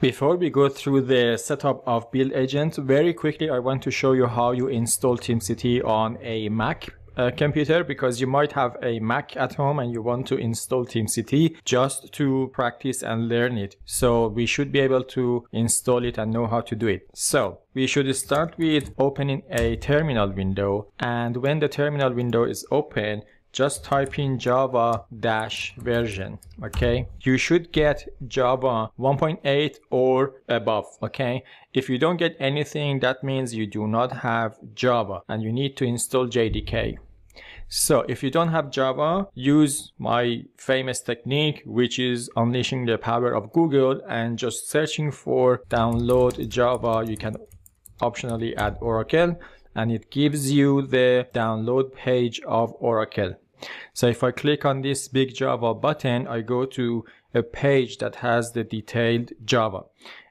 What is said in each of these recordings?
Before we go through the setup of Build Agent, very quickly I want to show you how you install TeamCity on a Mac uh, computer because you might have a Mac at home and you want to install TeamCity just to practice and learn it. So we should be able to install it and know how to do it. So we should start with opening a terminal window and when the terminal window is open, just type in java dash version okay? You should get java 1.8 or above okay? If you don't get anything that means you do not have java and you need to install jdk so if you don't have java use my famous technique which is unleashing the power of google and just searching for download java. You can optionally add oracle and it gives you the download page of Oracle. So if I click on this big Java button, I go to a page that has the detailed Java.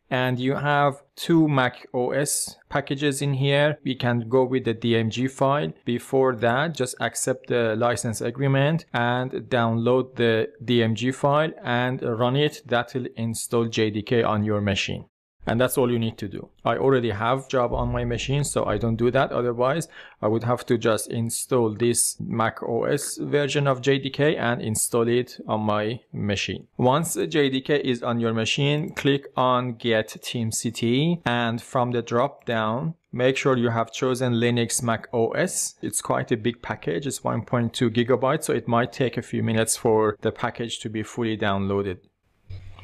And you have two Mac OS packages in here. We can go with the DMG file. Before that, just accept the license agreement and download the DMG file and run it. That will install JDK on your machine and that's all you need to do. I already have Java on my machine, so I don't do that. Otherwise, I would have to just install this Mac OS version of JDK and install it on my machine. Once JDK is on your machine, click on Get TeamCity and from the drop down, make sure you have chosen Linux Mac OS. It's quite a big package. It's 1.2 gigabytes, so it might take a few minutes for the package to be fully downloaded.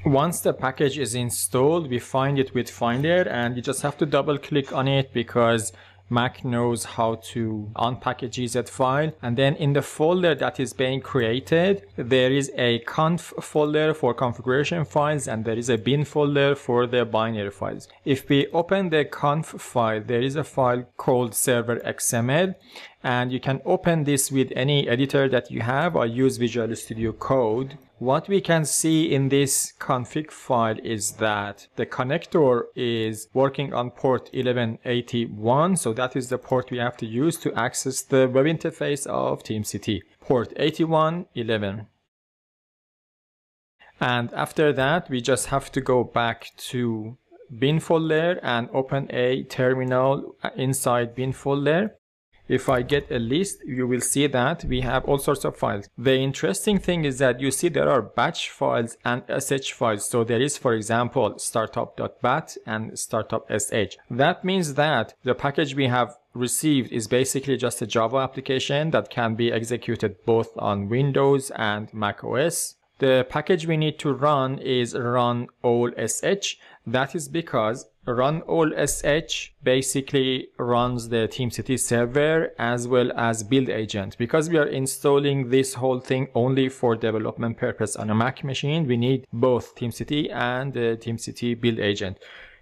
Once the package is installed, we find it with Finder and you just have to double click on it because Mac knows how to unpack a GZ file. And then in the folder that is being created, there is a conf folder for configuration files and there is a bin folder for the binary files. If we open the conf file, there is a file called server XML and you can open this with any editor that you have. I use Visual Studio Code what we can see in this config file is that the connector is working on port 1181. So that is the port we have to use to access the web interface of TeamCity. Port 8111. And after that, we just have to go back to bin folder and open a terminal inside bin folder if I get a list, you will see that we have all sorts of files. The interesting thing is that you see there are batch files and sh files. So there is, for example, startup.bat and startup.sh. That means that the package we have received is basically just a Java application that can be executed both on Windows and Mac OS. The package we need to run is run all sh. That is because run all sh basically runs the teamcity server as well as build agent. Because we are installing this whole thing only for development purpose on a mac machine we need both teamcity and uh, the teamcity build agent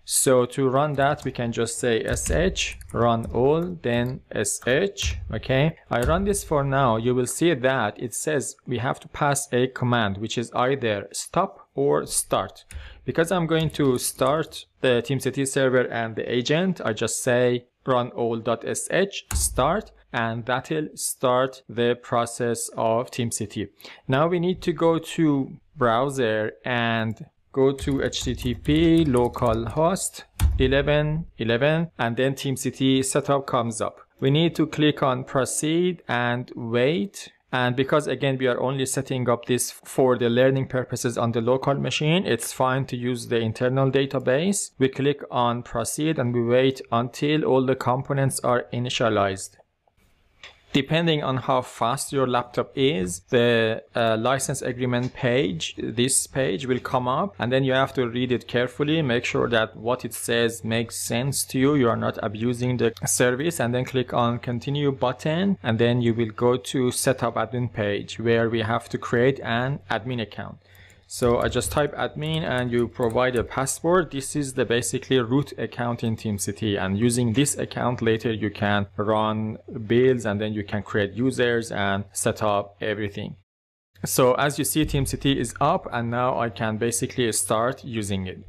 so to run that we can just say sh run all then sh okay? I run this for now. You will see that it says we have to pass a command which is either stop or start. Because i'm going to start the teamcity server and the agent i just say run all.sh start and that will start the process of teamcity now we need to go to browser and go to http localhost 1111 and then teamcity setup comes up. We need to click on proceed and wait. And because again we are only setting up this for the learning purposes on the local machine it's fine to use the internal database. We click on proceed and we wait until all the components are initialized Depending on how fast your laptop is, the uh, license agreement page, this page will come up and then you have to read it carefully, make sure that what it says makes sense to you, you are not abusing the service and then click on continue button and then you will go to setup admin page where we have to create an admin account. So I just type admin and you provide a password. This is the basically root account in TeamCity and using this account later you can run builds and then you can create users and set up everything. So as you see TeamCity is up and now I can basically start using it.